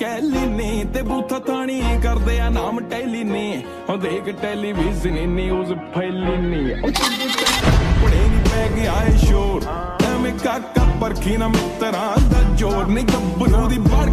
Kelly ਨੇ ਤੇ ਬੂਥਾ ਥਾਣੀ ਕਰਦੇ ਆ, ਨਾਮ ਟੈਲੀ ਨੇ। ਉਹ ਦੇਖ ਟੈਲੀਵਿਜ਼ਨ ਨਿਊਜ਼ ਫੈਲੀ ਨੇ। ਉਹ ਪੜੇ ਨਹੀਂ ਪੈ ਗਿਆ ਏ ਸ਼ੋਰ। ਐਵੇਂ ਕਾਕਾ ਪਰਖੀ ਨਾ ਮਿੱਤਰਾਂ ਦਾ ਜੋਰ। ਨਹੀਂ ਗੱਭਰੂ ਦੀ